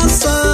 coração.